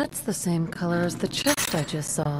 That's the same color as the chest I just saw.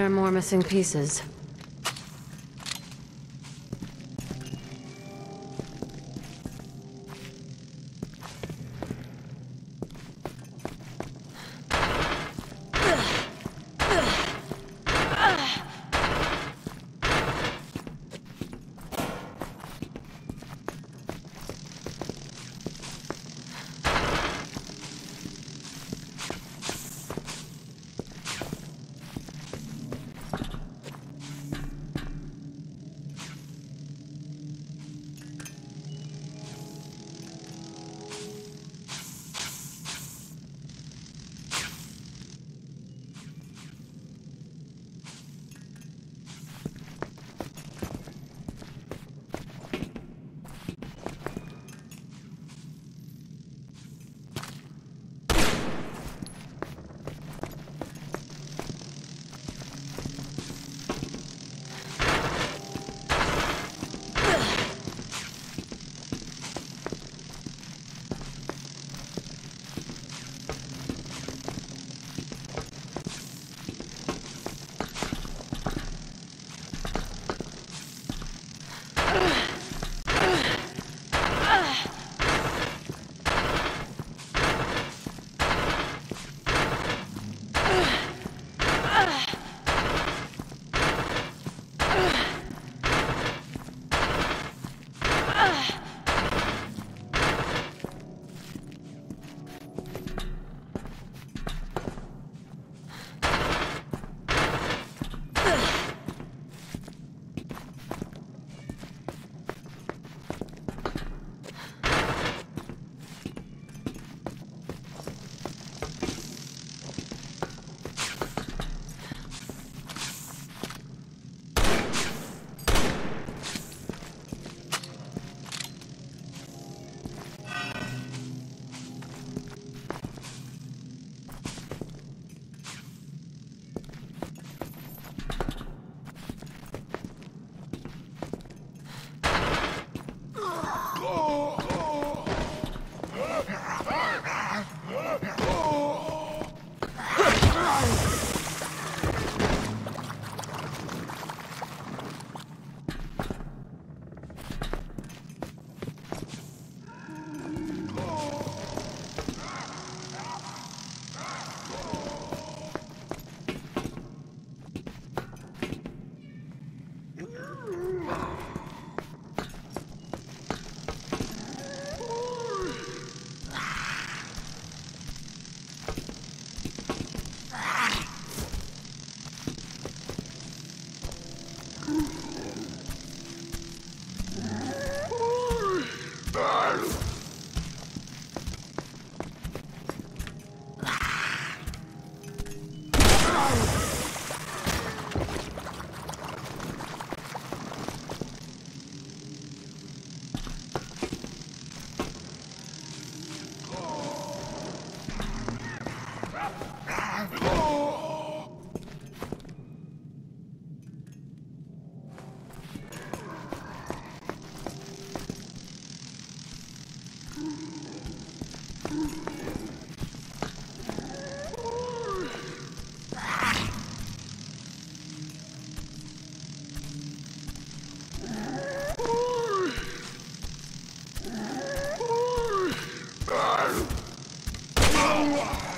There are more missing pieces. There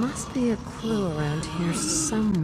must be a clue around here somewhere.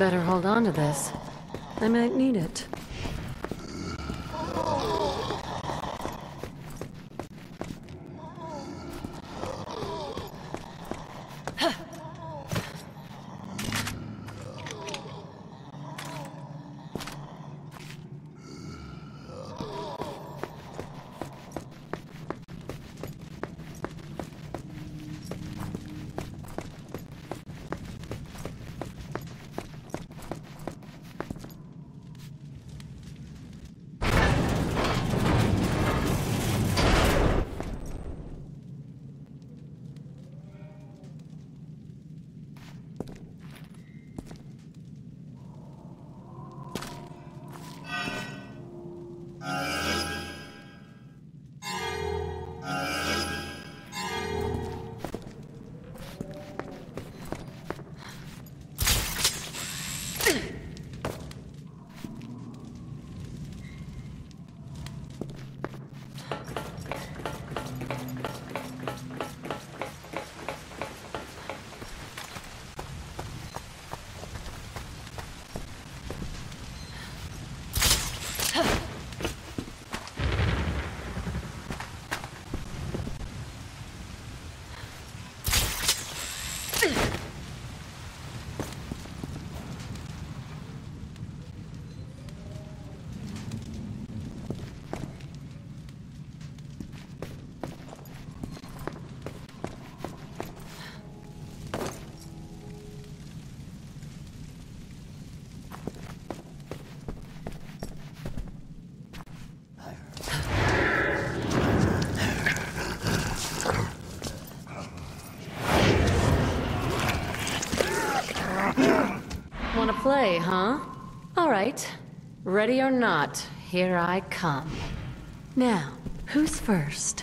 Better hold on to this. I might need it. Play, huh? Alright. Ready or not, here I come. Now, who's first?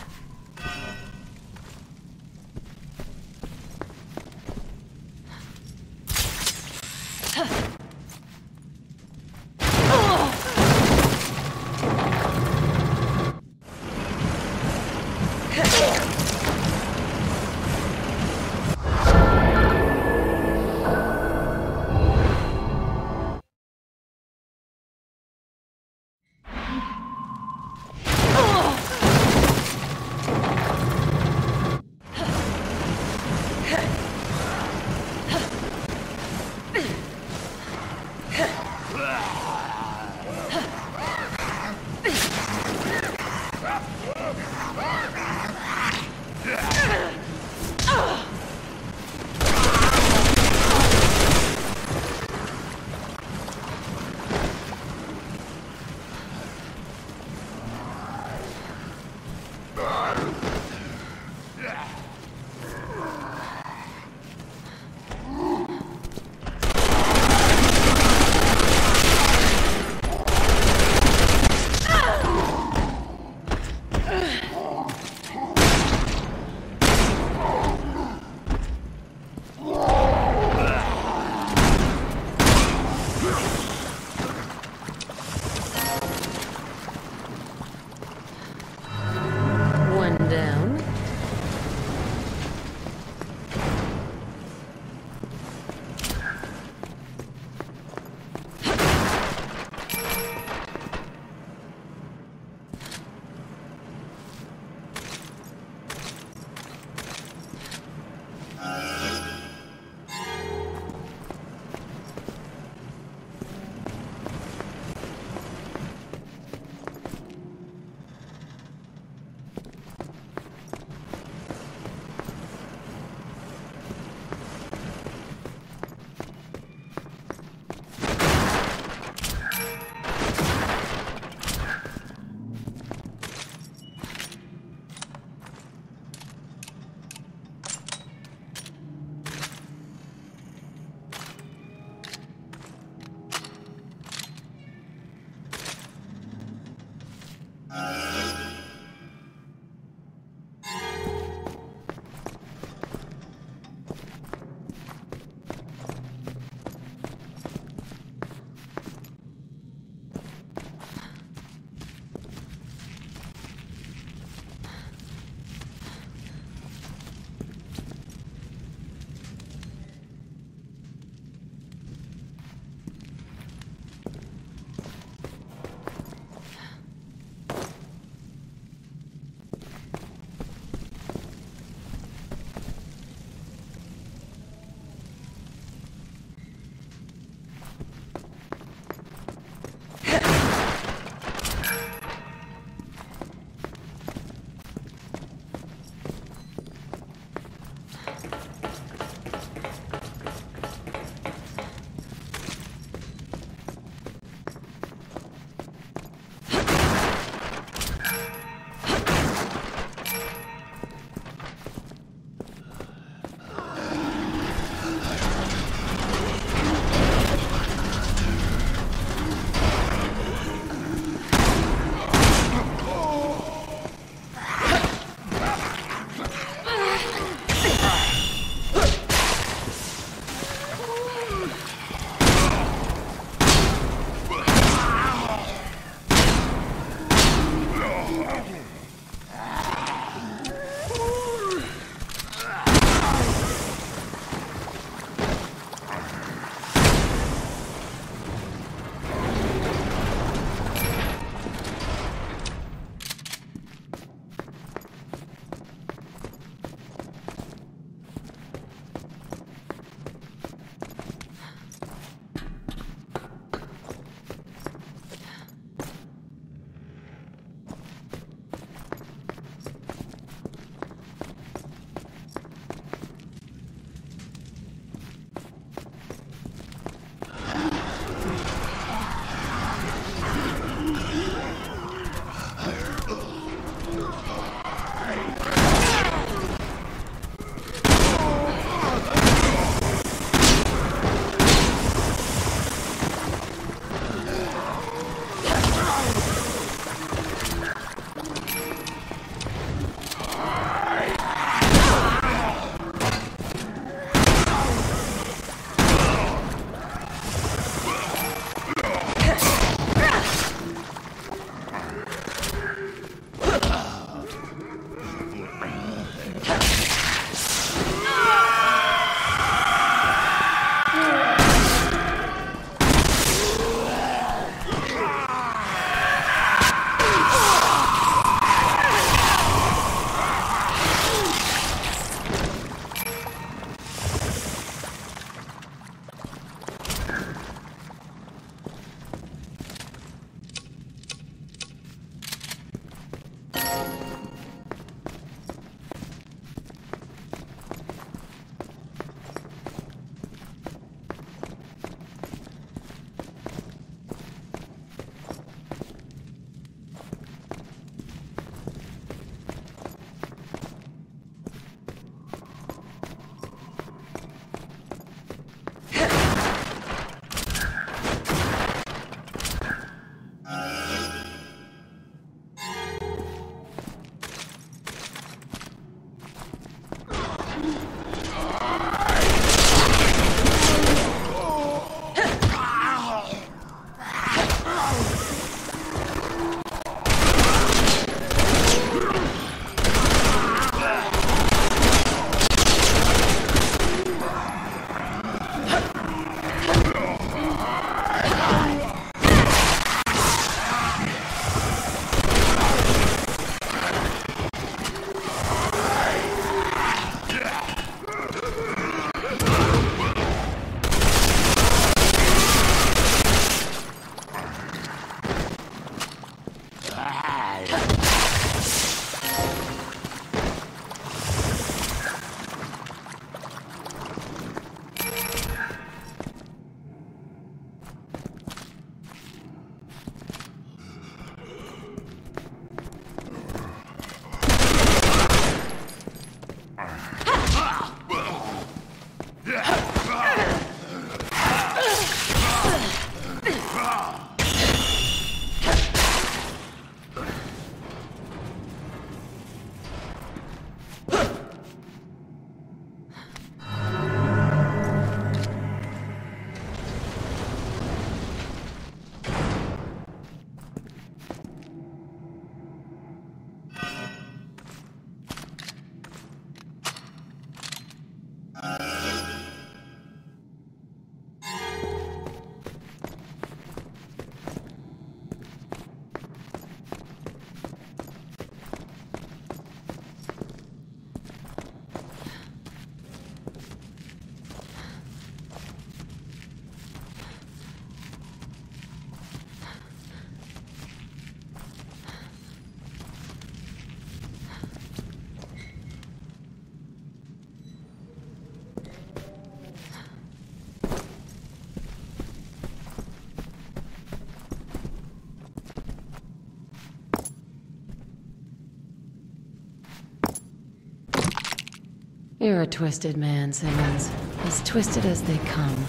You're a twisted man, Simmons. As twisted as they come.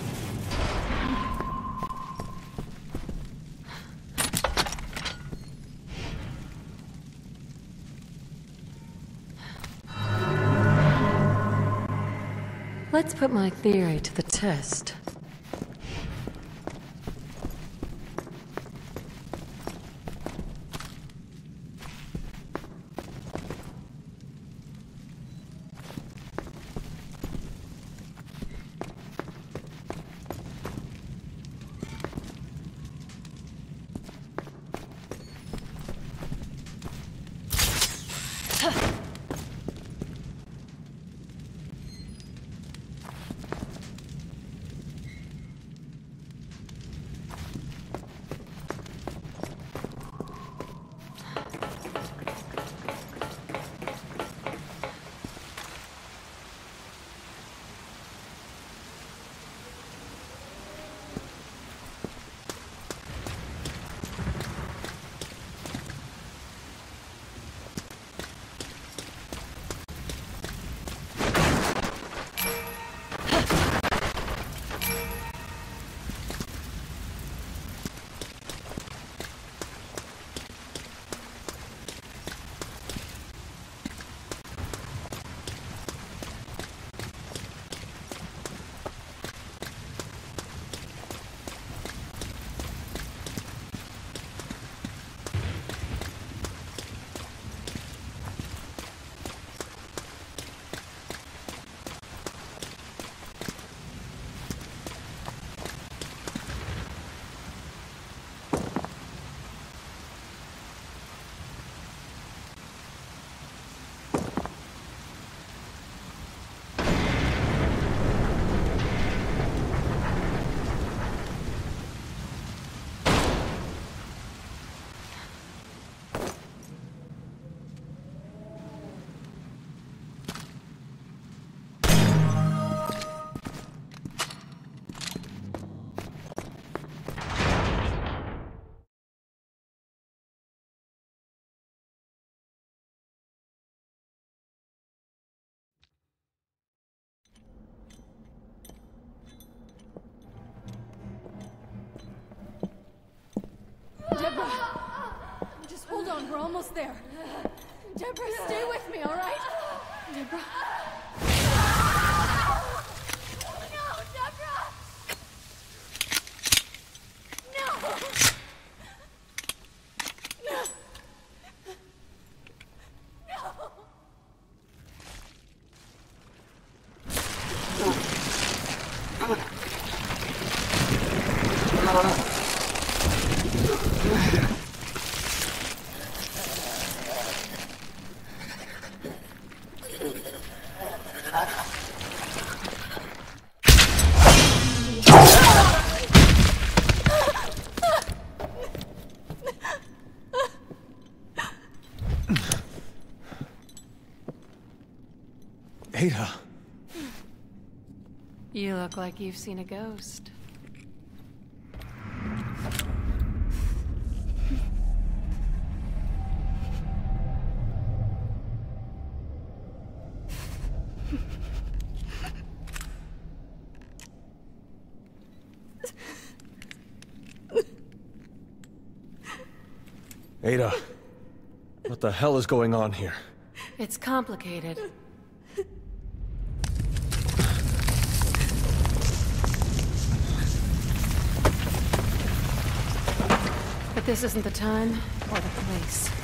Let's put my theory to the test. Deborah! Just hold on, we're almost there. Deborah, stay with me, alright? Deborah. No, Deborah! No! No! No! Ada. You look like you've seen a ghost. Ada. What the hell is going on here? It's complicated. But this isn't the time or the place.